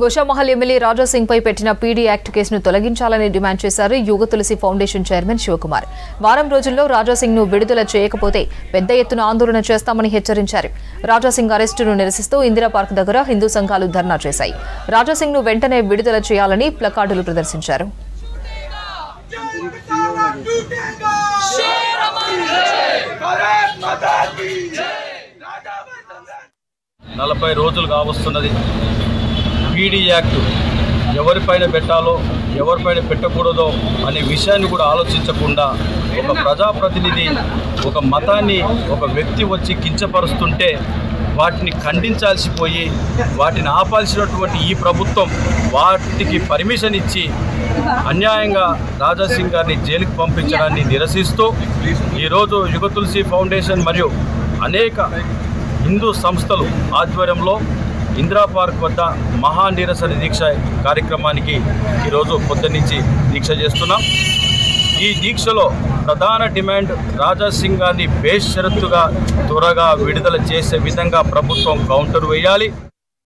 Goshamahal MLA Raja Singh పై పెట్టిన PD act కేసును తొలగించాలని డిమాండ్ చేశారు యుగ తులసి ఫౌండేషన్ చైర్మన్ శివకుమార్. వారం రోజుల్లో రాజాసింగ్ను విడుదల చేయకపోతే పెద్ద ఎత్తున ఆందోళన చేస్తామని హెచ్చరించారు. రాజాసింగ్ అరెస్టును నిరసిస్తూ ఇందిరా పార్క్ దగ్గర హిందూ సంఘాలు ధర్నా చేశాయి. రాజాసింగ్ను వెంటనే విడుదల చేయాలని ప్లకార్డులు ప్రదర్శించారు. నలభై రోజులు కావస్తున్నది పీడీ యాక్ట్ ఎవరిపైన పెట్టాలో ఎవరిపైన పెట్టకూడదో అనే విషయాన్ని కూడా ఆలోచించకుండా ఒక ప్రజాప్రతినిధి ఒక మతాన్ని ఒక వ్యక్తి వచ్చి కించపరుస్తుంటే వాటిని ఖండించాల్సిపోయి వాటిని ఆపాల్సినటువంటి ఈ ప్రభుత్వం వాటికి పర్మిషన్ ఇచ్చి అన్యాయంగా రాజాసింగ్ గారిని జైలుకి పంపించడాన్ని నిరసిస్తూ ఈరోజు యుగ తులసి ఫౌండేషన్ మరియు అనేక హిందూ సంస్థలు ఆధ్వర్యంలో ఇందిరా పార్క్ వద్ద మహా నిరసన దీక్ష కార్యక్రమానికి ఈరోజు పొద్దున్నుంచి దీక్ష చేస్తున్నాం. ఈ దీక్షలో ప్రధాన డిమాండ్ రాజాసింగ్ గారిని బేషరత్తుగా త్వరగా విడుదల చేసే విధంగా ప్రభుత్వం కౌంటర్ వేయాలి.